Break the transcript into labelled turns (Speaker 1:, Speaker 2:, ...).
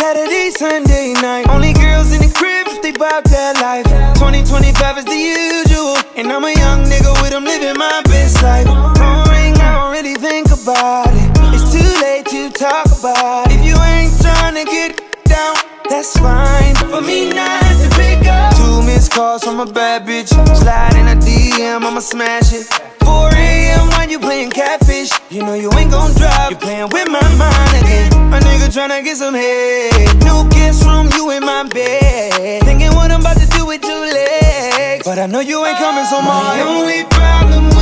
Speaker 1: Saturday, Sunday night. Only girls in the crib if they bout that life. 2025 is the usual. And I'm a young nigga with them living my best life. Phone ring, I don't really think about it. It's too late to talk about it. If you ain't trying to get down, that's fine. For me not to pick up. Two missed calls from a bad bitch. Slide in a DM, I'ma smash it. 4 a.m. when you playing catfish. You know you ain't gon' drop. You playing with my mind again. My nigga tryna get some head. New guest from you in my bed. Thinking what I'm about to do with two legs. But I know you ain't coming, so my only problem